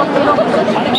어, 이렇게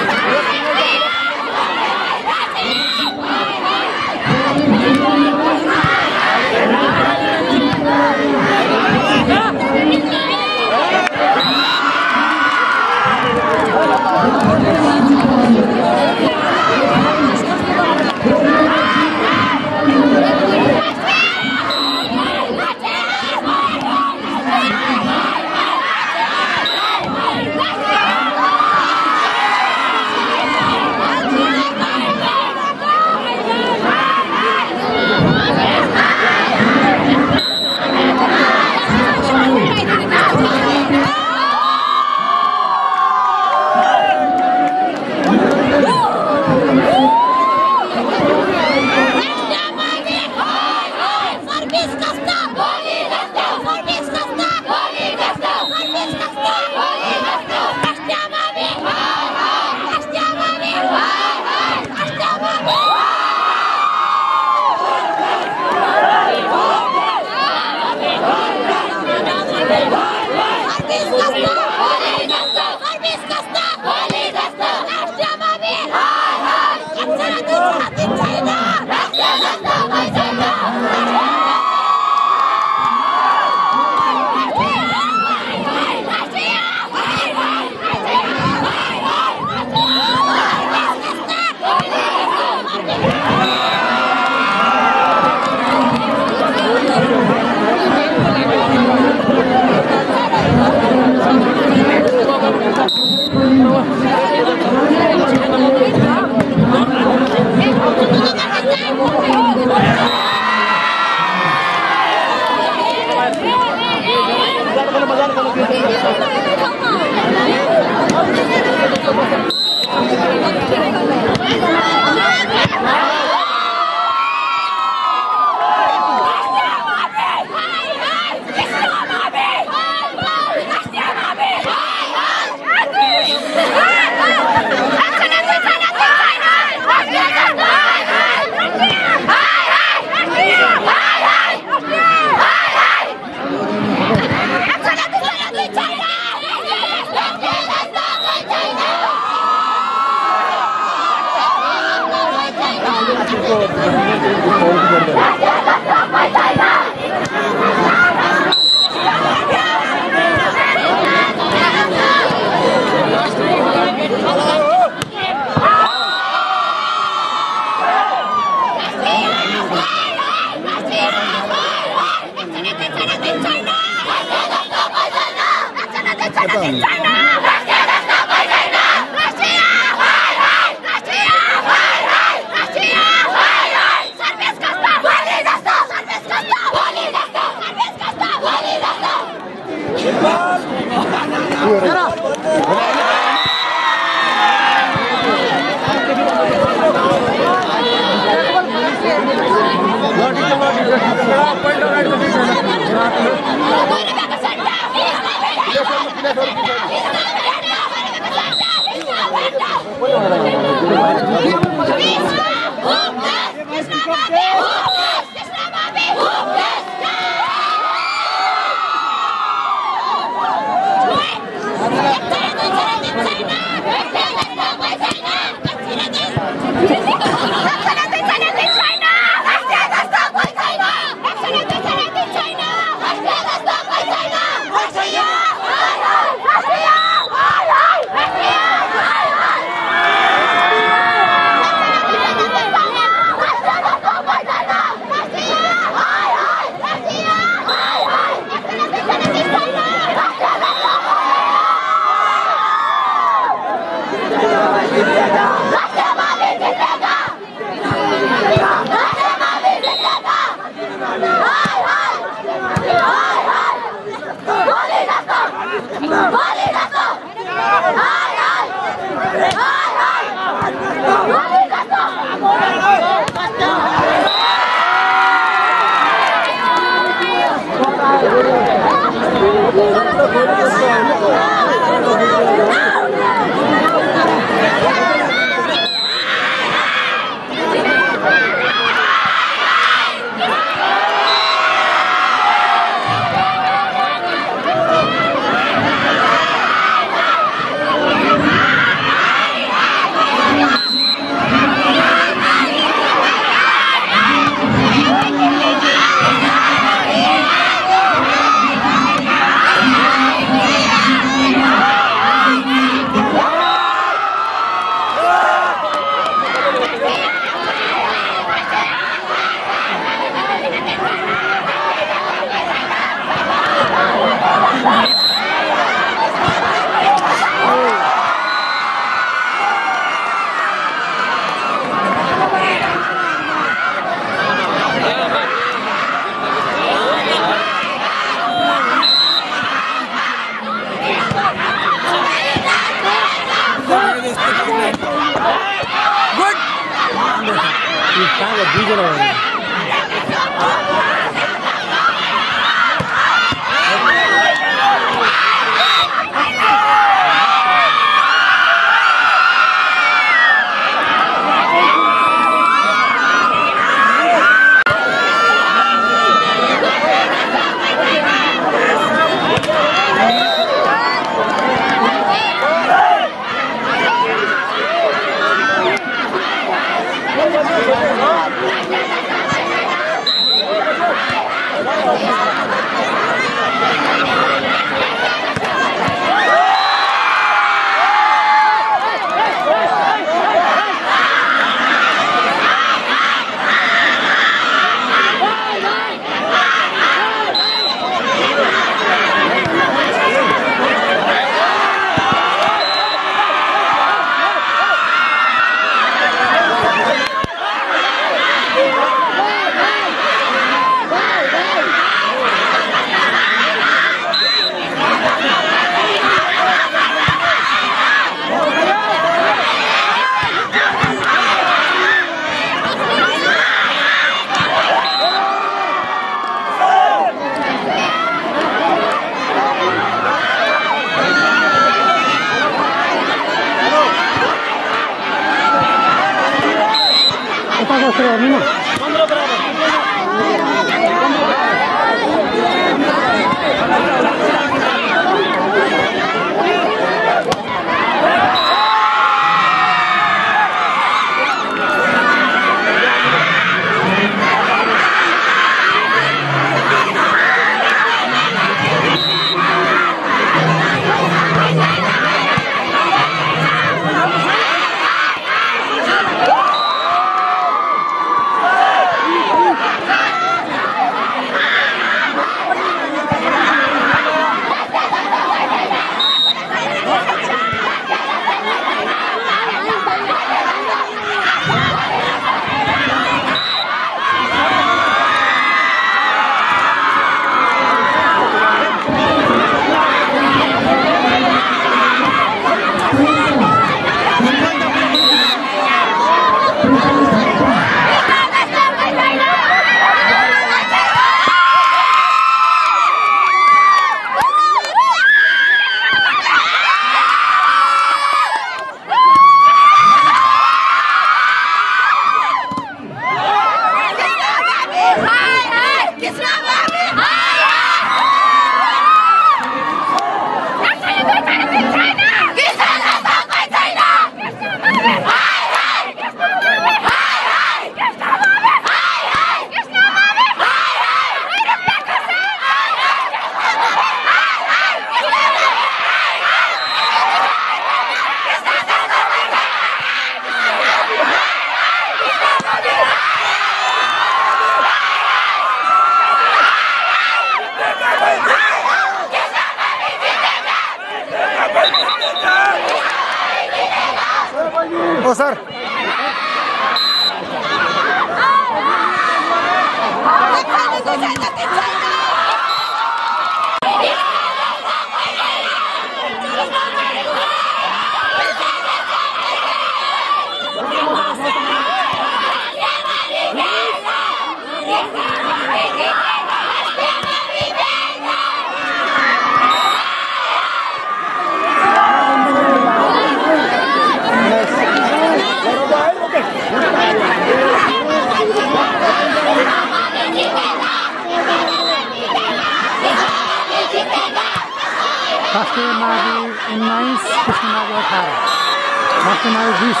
माघी बिस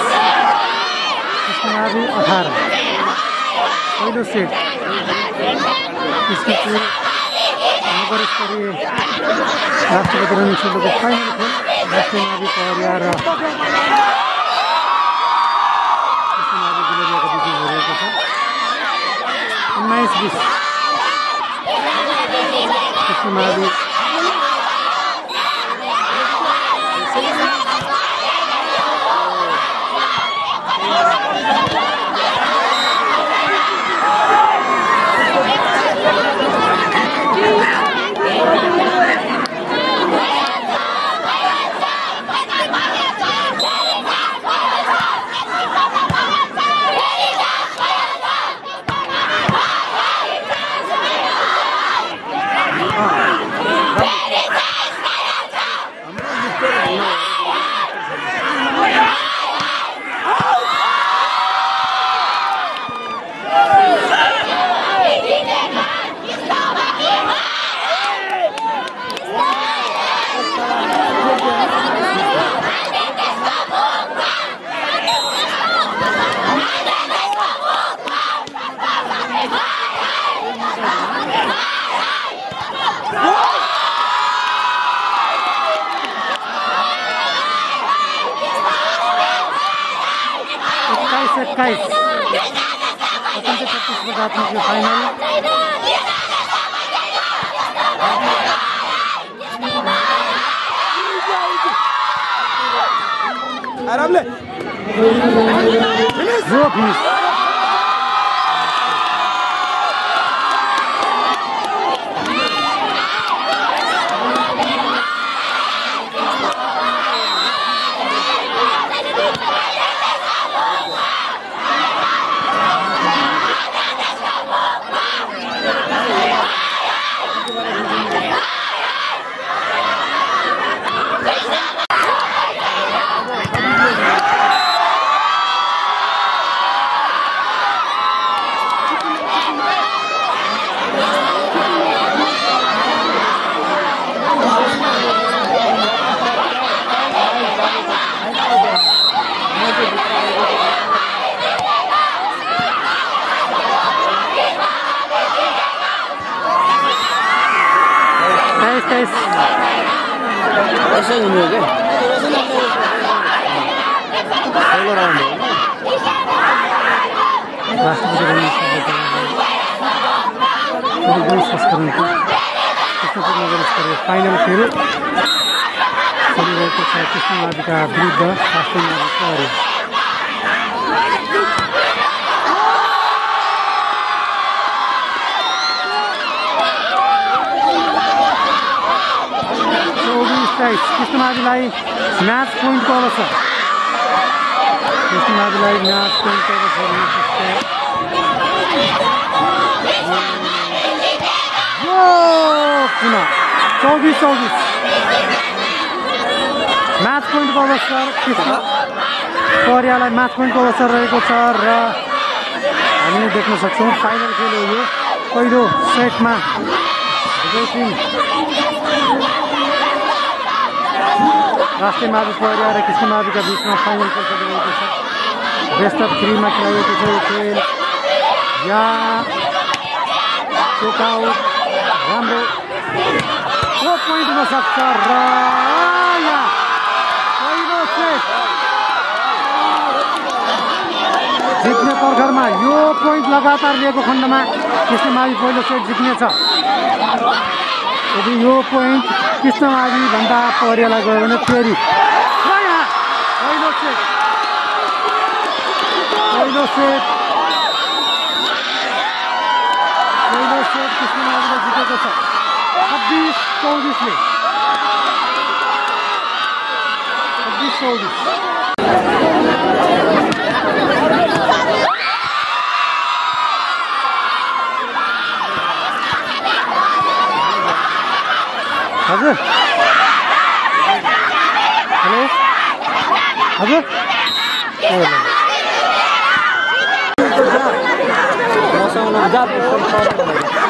कृष्ण माघी अठार पहिलो सेट कृष्णपुर नगर स्तरीय राष्ट्रपति रनिङ क्षेत्रको फाइनल राष्ट्रिय माघी पहरिया र भइरहेको छ उन्नाइस बिस aynalı... Eremle! Yok, yok. यसो हुनु क्या राउन्ड हो फाइनल खेल चलिरहेको छ कृष्ण विरुद्ध राष्ट्रिय मावि पहरे चौबिस तेइस कृष्ण माविलाई म्याच पोइन्टको अवसर कृष्ण माविलाई म्याच पोइन्टको पुनः चौबिस चौबिस म्याच पोइन्टको अवसर कृष्ण परियालाई म्याच पोइन्टको अवसर रहेको छ र हामीले देख्न सक्छौँ फाइनल खेल हो यो पहिलो सेटमा दुवै टिम राष्ट्रिय मावि परिया र कृष्ण माविका बिचमा फाइनल खेल चलिरहेको छ बेस्ट अफ थ्रीमा खेलाइएको छ यो खेल या टोकआउट राम्रो को पोइन्ट हुन सक्छ र यहाँ जित्ने पर्खरमा यो पोइन्ट लगातार लिएको खण्डमा कृष्णमावि पहिलो सेट जित्नेछ यदि यो पोइन्ट कृष्णमाविभन्दा परियालाई गयो भने फेरि। पहिलो सेट। पहिलो सेट। पहिलो सेट कृष्ण माविले जितेको छ। छब्बिस चौबिसले। छब्बिस चौबिस। ハグハグハグ Gracias.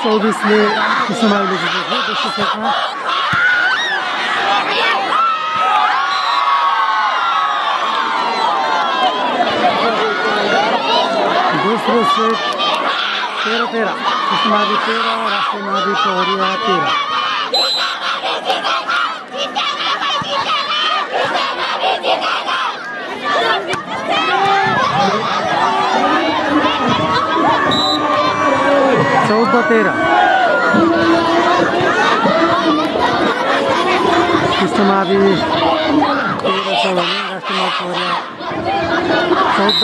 छब्बिस चौबिसले कृष्णमाईले जितेको थियो दोस्रो सेटमा दोस्रो सेट तेह्र तेह्र कृष्णमावि तेह्र राष्ट्रिय मावि पहरिया तेह्र चौध तेह्र कृष्णमावि तेह्र छ भने राष्ट्रिय मावि पहरिया चौध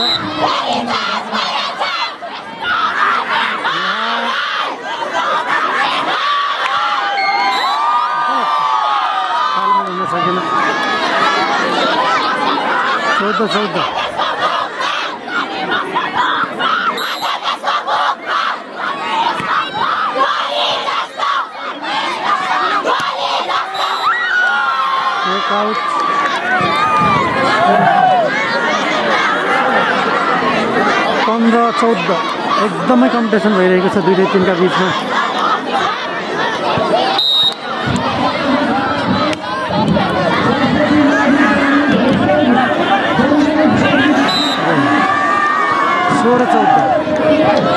तालमेल हुन सकेन चौध चौध आउट पन्ध्र चौध। एकदमै कम्पिटिसन भइरहेको छ दुईवटै टिमका बिचमा। सोह्र चौध।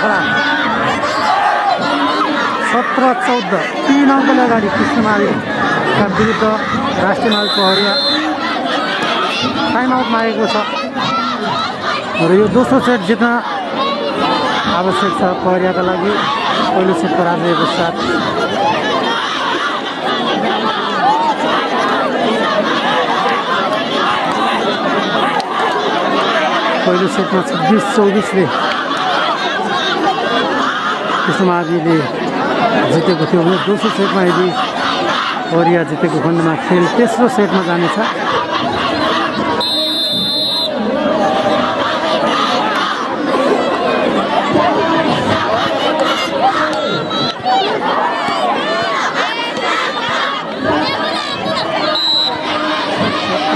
खडा सत्र चौध तिन अङ्कले अगाडि कृष्णमालीका विरुद्ध राष्ट्रिय माल प्रहरिया टाइम आउट मागेको छ र यो दोस्रो सेट जित्न आवश्यक छ प्रहरियाका लागि पहिलो सेट पराजय पश्चात पहिलो सेटमा छब्बिस चौबिसले कृष्णमावीले जितेको थियो। भने दोस्रो सेटमा यदि ओरिया जितेको खण्डमा खेल तेस्रो सेटमा जानेछ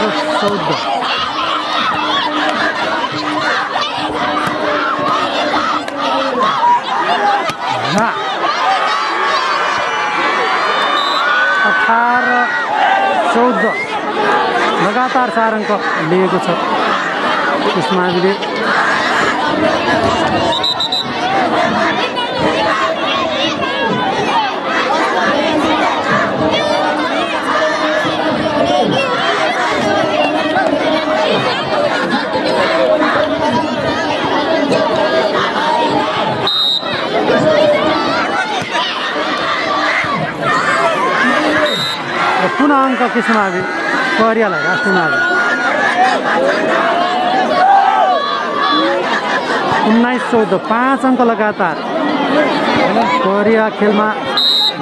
सत्र चौध ना अठार चौध लगातार चार अङ्क लिएको छ। कृष्णमावीले र पुनः अङ्क कृष्णमावी परियालाई राष्ट्रियमावी उन्नाइस चौध पाँच अङ्क लगातार। कोरिया खेलमा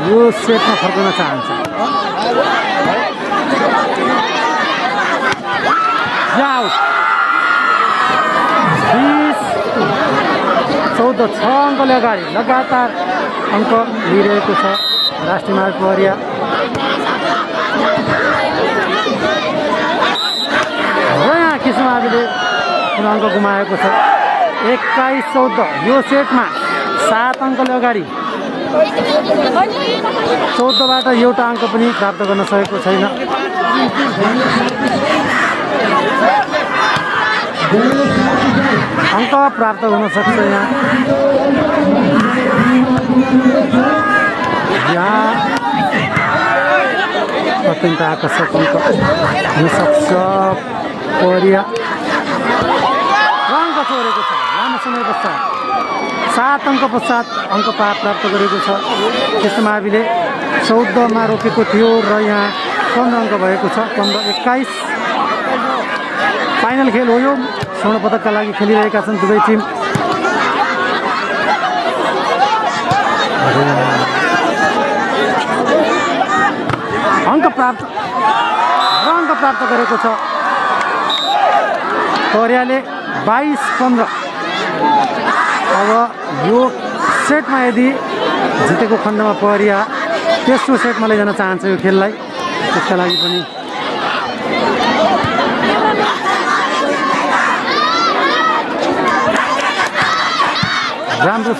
यो सेटमा फर्कन चाहन्छ। बिस चौध छ अङ्कले अगाडि लगातार अङ्क लिइरहेको छ। राष्ट्रिय मार्ग कोरिया र कुन अङ्क गुमाएको छ। एक्काइस चौध यो सेटमा सात अङ्कले अगाडि। चौधबाट एउटा अङ्क पनि प्राप्त गर्न सकेको छैन। अङ्क प्राप्त हुन सक्छ यहाँ। यहाँ अत्यन्त आकर्षक अङ्क हुनसक्छ कोरिया चोरेको छ। लामो समय पश्चात सात अङ्क पश्चात अङ्क प्राप्त गरेको छ। कृष्णमाविले चौधमा रोकेको थियो र यहाँ पन्ध्र अङ्क भएको छ। पन्ध्र एक्काइस। फाइनल खेल हो यो। स्वर्ण पदकका लागि खेलिरहेका छन् दुवै टिम। अङ्क प्राप्त र अङ्क प्राप्त गरेको छ। कोरियाले बाइस पन्ध्र। अब यो सेटमा यदि जितेको खण्डमा परिया तेस्रो सेटमा लैजान चाहन्छ यो खेललाई त्यसका लागि पनि राम्रो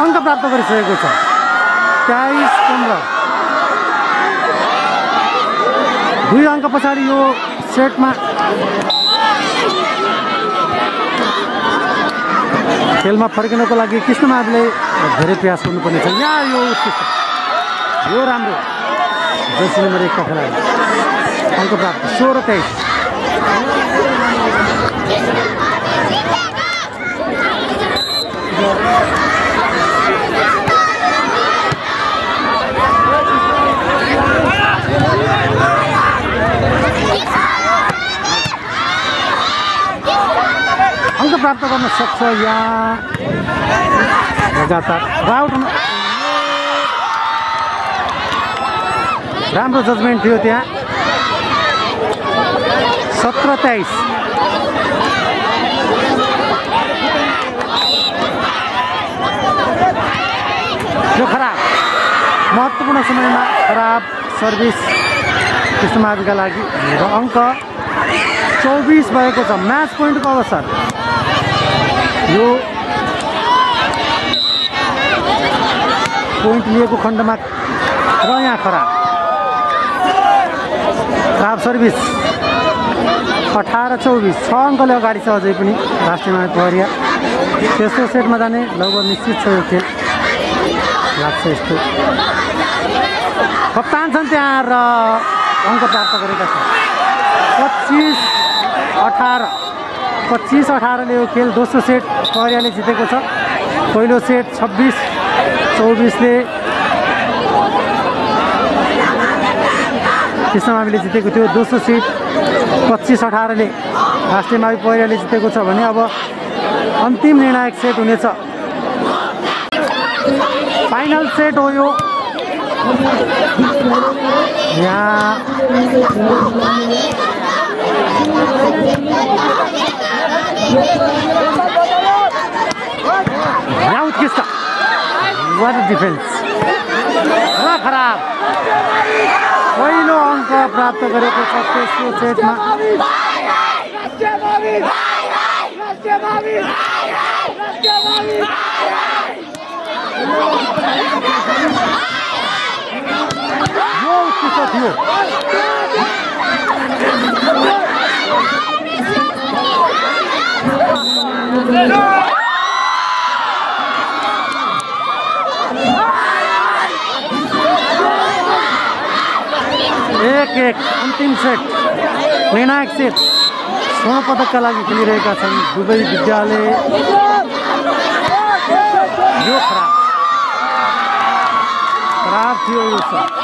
अङ्क प्राप्त गरिसकेको छ। तेइस पन्ध्र। दुई अङ्क पछाडि यो सेटमा खेलमा फर्किनको लागि कृष्णमावले धेरै प्रयास गर्नुपर्ने छ यहाँ यो यो राम्रो जर्सी नम्बर एकका खेलाडी अङ्क प्राप्त सोह्र तेइस अङ्क प्राप्त गर्न सक्छ या लगातार राउट राम्रो जजमेन्ट थियो त्यहाँ। सत्र तेइस। यो खराब। महत्त्वपूर्ण समयमा खराब सर्भिस कृष्णमाविका लागि। र अङ्क चौबिस भएको छ। म्याच पोइन्टको अवसर। यो पोइन्ट लिएको खण्डमा र यहाँ खराब खराब सर्भिस अठार चौबिस छ अङ्कले अगाडि छ अझै पनि राष्ट्रियमा प्रहरिया। तेस्रो सेटमा जाने लगभग निश्चित छ यो खेल। लाग्छ यस्तो। कप्तान छन् त्यहाँ र अङ्क प्राप्त गरेका छन्। पच्चिस अठार। पच्चिस अठारले यो खेल दोस्रो सेट प्रहरियाले जितेको छ। पहिलो सेट छब्बिस चौबिसले कृष्णमाविले जितेको थियो। दोस्रो सिट पच्चिस अठारले राष्ट्रिय मावि पहिराले जितेको छ भने अब अन्तिम निर्णायक सेट हुनेछ। फाइनल सेट हो यो। यहाँ यहाँ उत्कृष्ट वाट डिफेन्स खराब पहिलो अङ्क प्राप्त गरेको छ तेस्रो सेटमा यो उत्कृष्ट थियो एक एक, अंतिम सेट निर्णायक सेट स्वर्ण पदकका लागि खेलिरहेका छन् दुवै विद्यालय। खराब। खराब यो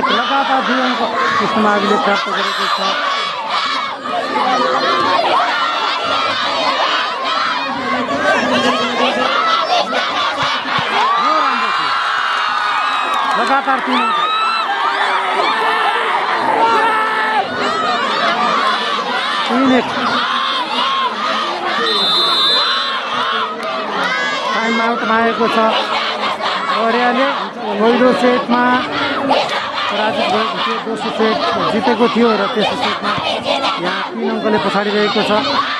एक लगातार अङ्क कृष्णमाविले प्राप्त गरेको छ। लगातार एक। टाइम आउटमा आएको छ। पहिलो सेटमा पराजित भएको थियो दोस्रो सेट जितेको थियो र तेस्रो सेटमा यहाँ तिन अङ्कले पछाडि रहेको छ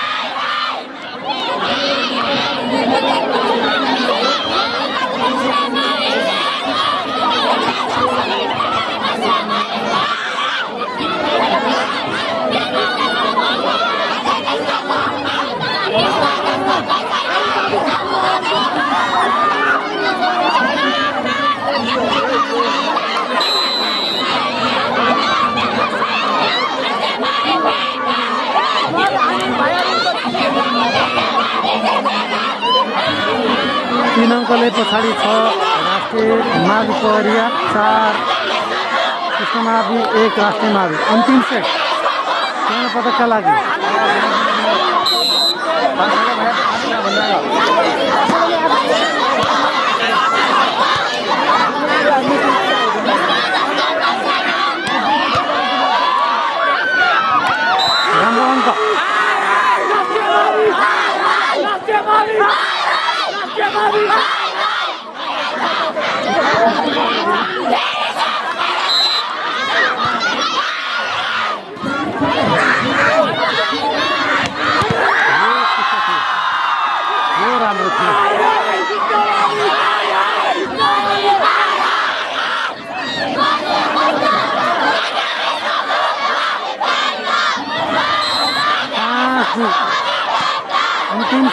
अङ्कले पछाडि छ, राष्ट्रिय मावि प्रहरिया चार कृष्णमावि एक राष्ट्रिय मावि अन्तिम सेट। स्वर्ण पदकका लागि। राम्रो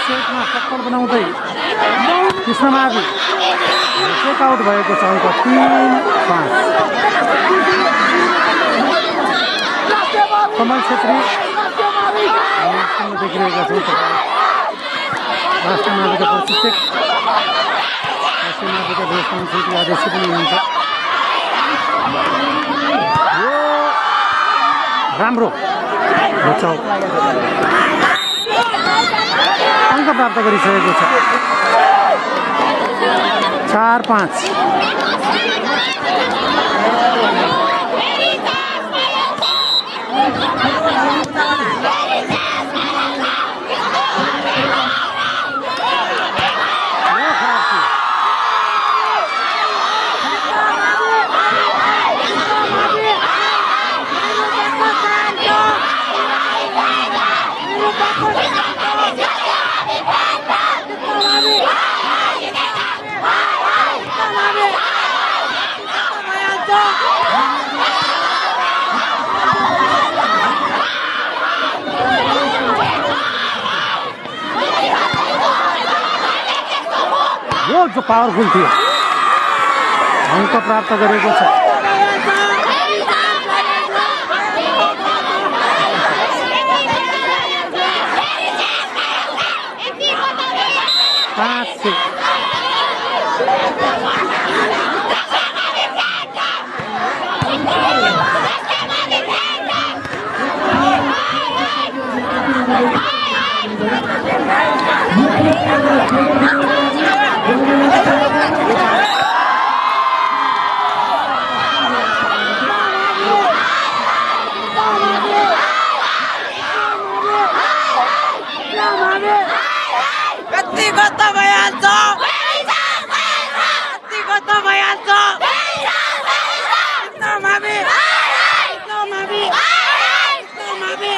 सेटमा टक्कर बनाउँदै कृष्ण मावि चेक आउट भएको छ अङ्क तिन पाँच। कमल छेत्री। देखिरहेका छौँ। राष्ट्र माविका प्रशिक्षक पनि हुनुहुन्छ यो राम्रो। बचाउ अङ्क प्राप्त गरिसकेको छ चार पाँच यो जो पावरफुल थियो अङ्क प्राप्त गरेको छ पाँच से व्यक्तिगत भइहाल्छ व्यक्तिगत भइहाल्छ मावि मावि मावि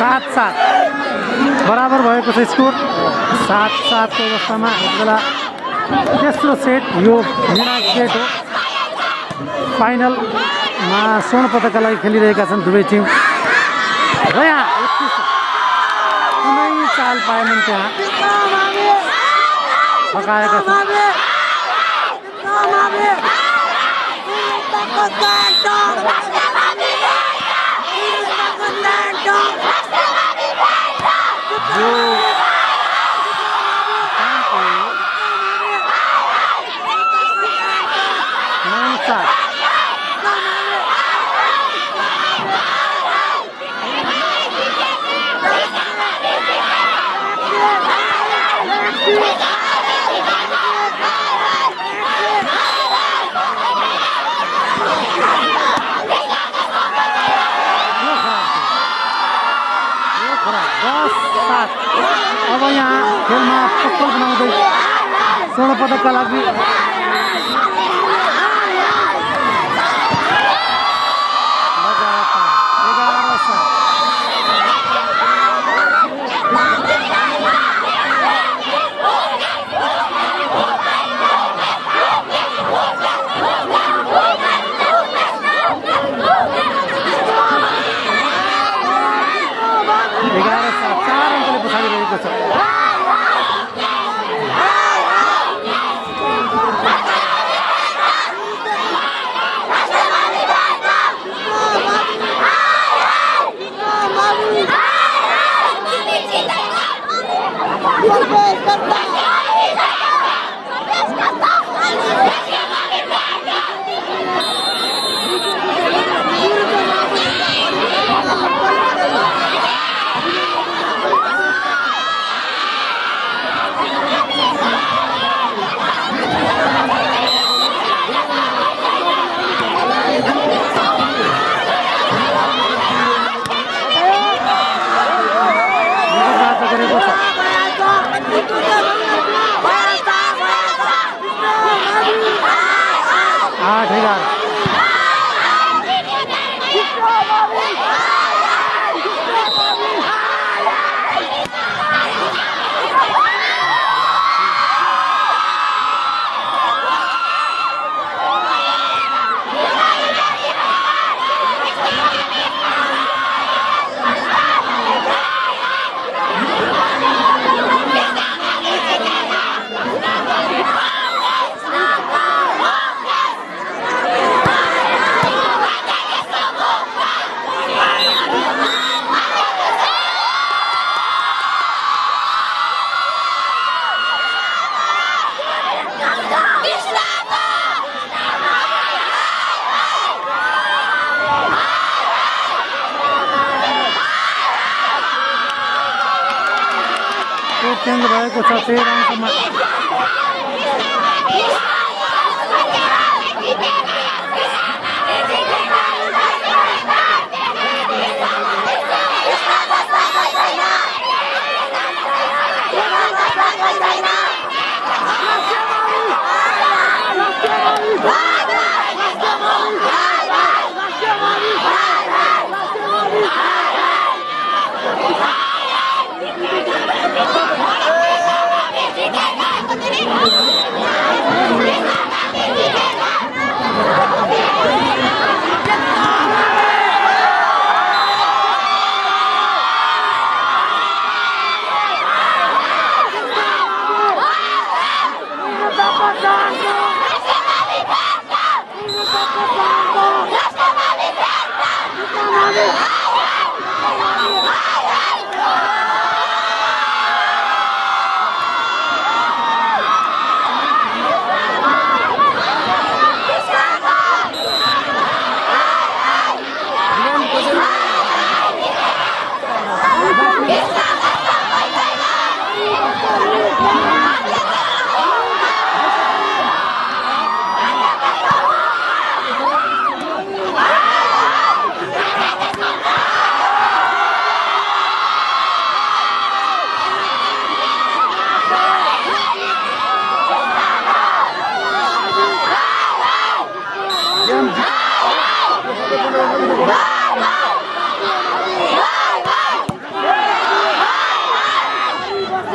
सात सात बराबर भएको छ स्कोर सात सातको अवस्थामा यति बेला तेस्रो सेट यो निर्णायक सेट हो फाइनलमा स्वर्ण पदकका लागि खेलिरहेका छन् दुवै टिम र यहाँ एकतिस कुनै चाल पाएनन् त्यहाँ फकाएका छन् यो नौ सात यो खराब थियो यो खराब दस सात अब यहाँ खेलमा पक्कल बनाउँदै स्वर्ण पदकका लागि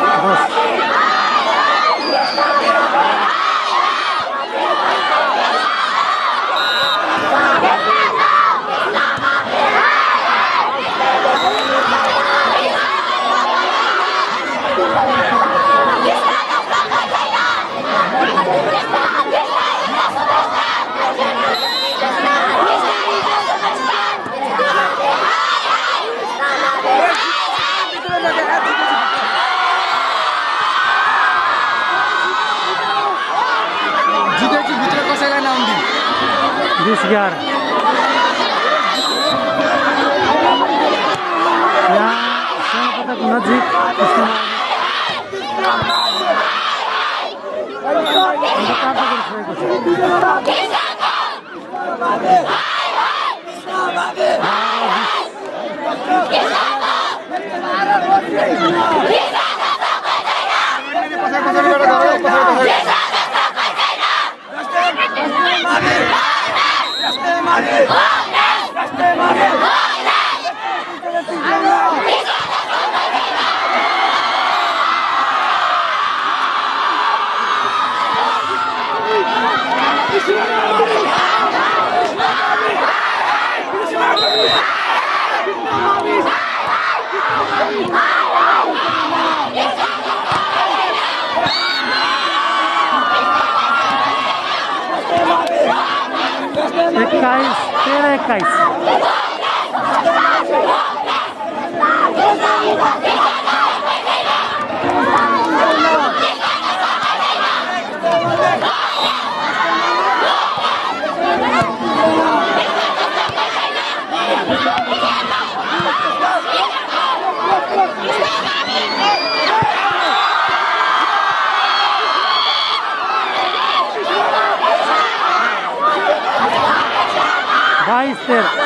Nossa. बिस एघार यहाँ स्वर्ण पदक नजिक कृष्णमा तेह्र एक्काइस बाइस तेह्र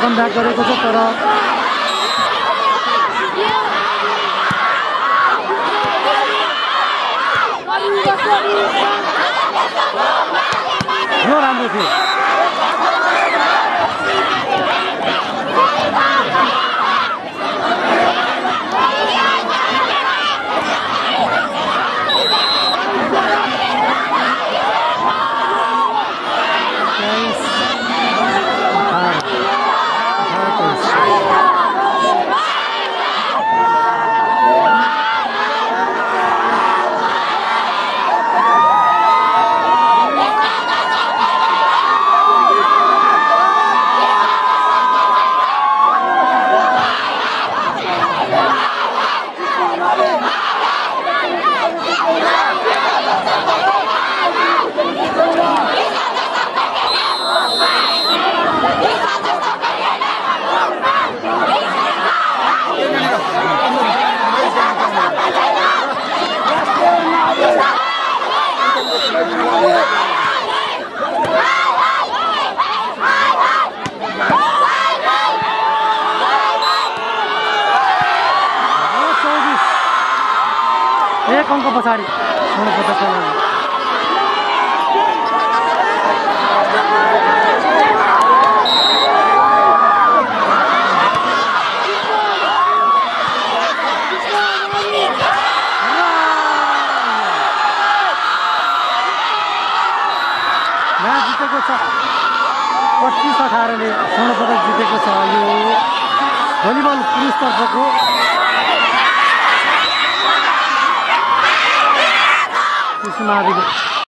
राम्रो कन्ट्याक्ट गरेको छ तर यो राम्रो थियो।